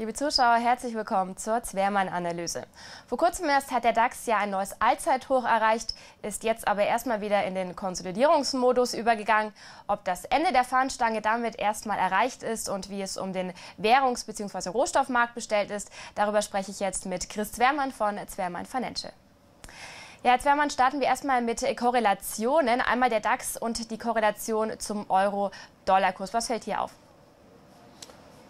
Liebe Zuschauer, herzlich willkommen zur Zwermann-Analyse. Vor kurzem erst hat der DAX ja ein neues Allzeithoch erreicht, ist jetzt aber erstmal wieder in den Konsolidierungsmodus übergegangen. Ob das Ende der Fahnenstange damit erstmal erreicht ist und wie es um den Währungs- bzw. Rohstoffmarkt bestellt ist, darüber spreche ich jetzt mit Chris Zwermann von Zwermann Financial. Ja, Herr Zwermann, starten wir erstmal mit Korrelationen. Einmal der DAX und die Korrelation zum Euro-Dollar-Kurs. Was fällt hier auf?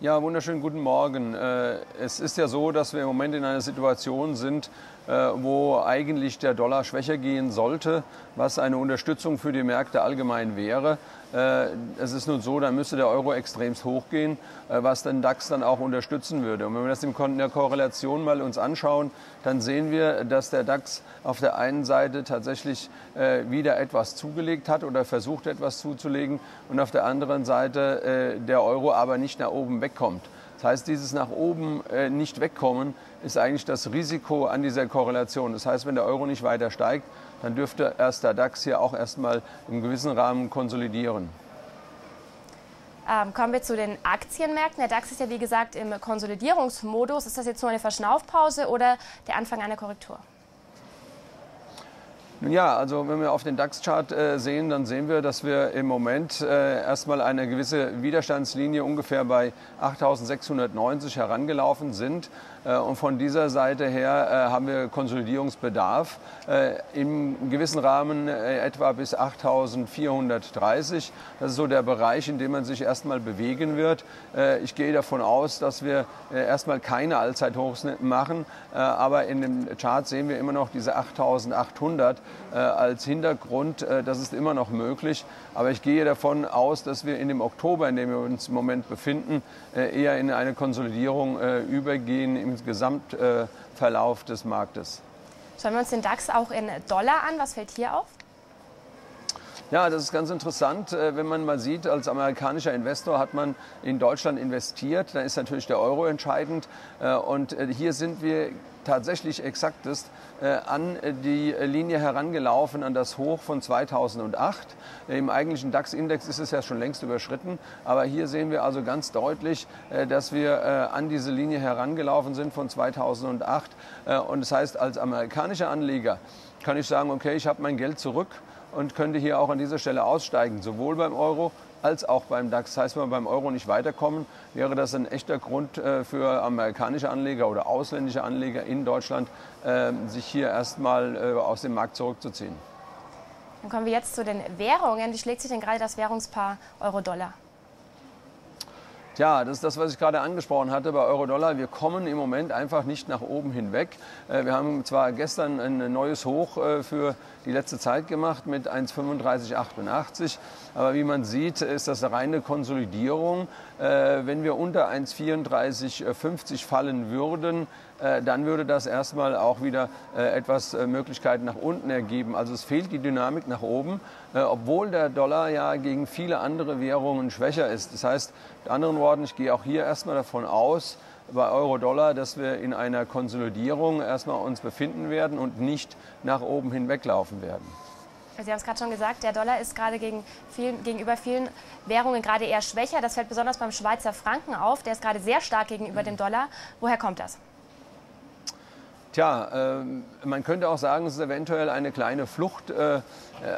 Ja, wunderschönen guten Morgen. Äh, es ist ja so, dass wir im Moment in einer Situation sind, äh, wo eigentlich der Dollar schwächer gehen sollte, was eine Unterstützung für die Märkte allgemein wäre. Äh, es ist nun so, dann müsste der Euro extremst hochgehen, äh, was den DAX dann auch unterstützen würde. Und wenn wir das in der Korrelation mal uns anschauen, dann sehen wir, dass der DAX auf der einen Seite tatsächlich äh, wieder etwas zugelegt hat oder versucht etwas zuzulegen und auf der anderen Seite der Euro aber nicht nach oben wegkommt. Das heißt, dieses nach oben nicht wegkommen ist eigentlich das Risiko an dieser Korrelation. Das heißt, wenn der Euro nicht weiter steigt, dann dürfte erst der DAX hier auch erstmal im gewissen Rahmen konsolidieren. Ähm, kommen wir zu den Aktienmärkten. Der DAX ist ja wie gesagt im Konsolidierungsmodus. Ist das jetzt nur eine Verschnaufpause oder der Anfang einer Korrektur? Nun ja, also wenn wir auf den DAX-Chart äh, sehen, dann sehen wir, dass wir im Moment äh, erstmal eine gewisse Widerstandslinie ungefähr bei 8.690 herangelaufen sind. Äh, und von dieser Seite her äh, haben wir Konsolidierungsbedarf äh, im gewissen Rahmen etwa bis 8.430. Das ist so der Bereich, in dem man sich erstmal bewegen wird. Ich gehe davon aus, dass wir erstmal keine Allzeithochs machen, aber in dem Chart sehen wir immer noch diese 8.800 als Hintergrund. Das ist immer noch möglich, aber ich gehe davon aus, dass wir in dem Oktober, in dem wir uns im Moment befinden, eher in eine Konsolidierung übergehen im Gesamtverlauf des Marktes. Schauen wir uns den DAX auch in Dollar an. Was fällt hier auf? Ja, das ist ganz interessant. Äh, wenn man mal sieht, als amerikanischer Investor hat man in Deutschland investiert. Da ist natürlich der Euro entscheidend. Äh, und äh, hier sind wir tatsächlich exaktest an die Linie herangelaufen, an das Hoch von 2008. Im eigentlichen DAX-Index ist es ja schon längst überschritten. Aber hier sehen wir also ganz deutlich, dass wir an diese Linie herangelaufen sind von 2008. Und das heißt, als amerikanischer Anleger kann ich sagen, okay, ich habe mein Geld zurück und könnte hier auch an dieser Stelle aussteigen, sowohl beim Euro als auch beim DAX. Das heißt, wenn wir beim Euro nicht weiterkommen, wäre das ein echter Grund äh, für amerikanische Anleger oder ausländische Anleger in Deutschland, ähm, sich hier erstmal äh, aus dem Markt zurückzuziehen. Dann kommen wir jetzt zu den Währungen. Wie schlägt sich denn gerade das Währungspaar Euro-Dollar? Ja, das ist das, was ich gerade angesprochen hatte bei Euro-Dollar. Wir kommen im Moment einfach nicht nach oben hinweg. Äh, wir haben zwar gestern ein neues Hoch äh, für die letzte Zeit gemacht mit 1,3588, aber wie man sieht, ist das eine reine Konsolidierung. Äh, wenn wir unter 1,3450 fallen würden, dann würde das erstmal auch wieder etwas Möglichkeiten nach unten ergeben. Also es fehlt die Dynamik nach oben, obwohl der Dollar ja gegen viele andere Währungen schwächer ist. Das heißt, mit anderen Worten, ich gehe auch hier erstmal davon aus, bei Euro-Dollar, dass wir in einer Konsolidierung erstmal uns befinden werden und nicht nach oben hinweglaufen werden. Sie haben es gerade schon gesagt, der Dollar ist gerade gegen vielen, gegenüber vielen Währungen gerade eher schwächer. Das fällt besonders beim Schweizer Franken auf. Der ist gerade sehr stark gegenüber dem Dollar. Woher kommt das? Tja, äh, man könnte auch sagen, es ist eventuell eine kleine Flucht äh, äh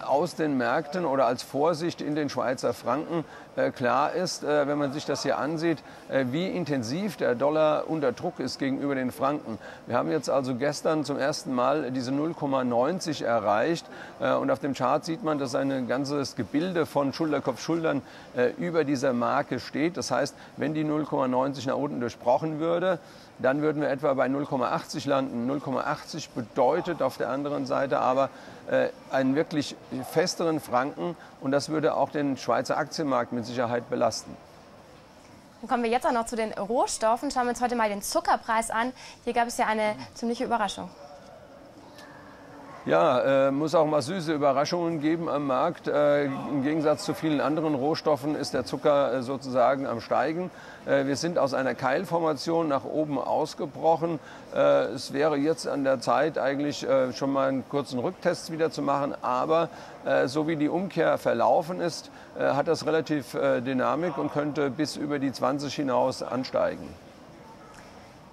aus den Märkten oder als Vorsicht in den Schweizer Franken. Äh, klar ist, wenn man sich das hier ansieht, wie intensiv der Dollar unter Druck ist gegenüber den Franken. Wir haben jetzt also gestern zum ersten Mal diese 0,90 erreicht und auf dem Chart sieht man, dass ein ganzes Gebilde von Schulterkopf-Schultern über dieser Marke steht. Das heißt, wenn die 0,90 nach unten durchbrochen würde, dann würden wir etwa bei 0,80 landen. 0,80 bedeutet auf der anderen Seite aber äh, einen wirklich festeren Franken und das würde auch den Schweizer Aktienmarkt mit Sicherheit belasten. Dann kommen wir jetzt auch noch zu den Rohstoffen. Schauen wir uns heute mal den Zuckerpreis an. Hier gab es ja eine ziemliche Überraschung. Ja, äh, muss auch mal süße Überraschungen geben am Markt. Äh, Im Gegensatz zu vielen anderen Rohstoffen ist der Zucker äh, sozusagen am Steigen. Äh, wir sind aus einer Keilformation nach oben ausgebrochen. Äh, es wäre jetzt an der Zeit, eigentlich äh, schon mal einen kurzen Rücktest wieder zu machen. Aber so wie die Umkehr verlaufen ist, hat das relativ Dynamik und könnte bis über die 20 hinaus ansteigen.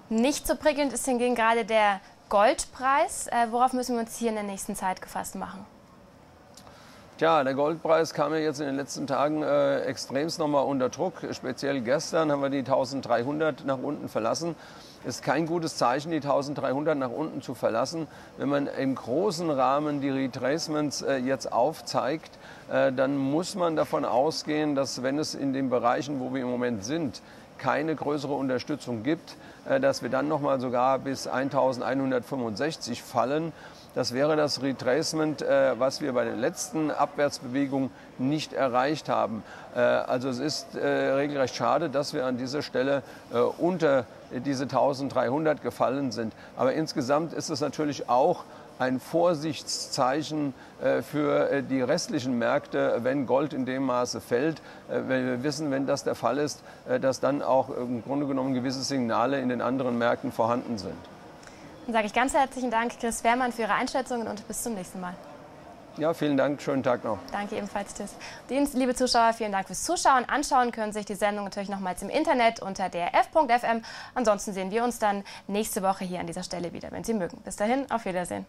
Nicht so prickelnd ist hingegen gerade der Goldpreis. Äh, worauf müssen wir uns hier in der nächsten Zeit gefasst machen? Tja, der Goldpreis kam ja jetzt in den letzten Tagen äh, extremst nochmal unter Druck. Speziell gestern haben wir die 1300 nach unten verlassen. Ist kein gutes Zeichen, die 1300 nach unten zu verlassen. Wenn man im großen Rahmen die Retracements äh, jetzt aufzeigt, äh, dann muss man davon ausgehen, dass wenn es in den Bereichen, wo wir im Moment sind, keine größere Unterstützung gibt, äh, dass wir dann nochmal sogar bis 1165 fallen. Das wäre das Retracement, äh, was wir bei den letzten Abwärtsbewegungen nicht erreicht haben. Äh, also es ist regelrecht schade, dass wir an dieser Stelle unter diese 1300 gefallen sind. Aber insgesamt ist es natürlich auch ein Vorsichtszeichen äh, für äh, die restlichen Märkte, wenn Gold in dem Maße fällt. Äh, wir wissen, wenn das der Fall ist, dass dann auch im Grunde genommen gewisse Signale in den anderen Märkten vorhanden sind. Dann sage ich ganz herzlichen Dank, Chris Wehrmann, für Ihre Einschätzungen und bis zum nächsten Mal. Ja, vielen Dank. Schönen Tag noch. Danke ebenfalls, Tschüss. Ihnen, liebe Zuschauer, vielen Dank fürs Zuschauen. Anschauen können sich die Sendung natürlich nochmals im Internet unter drf.fm. Ansonsten sehen wir uns dann nächste Woche hier an dieser Stelle wieder, wenn Sie mögen. Bis dahin, auf Wiedersehen.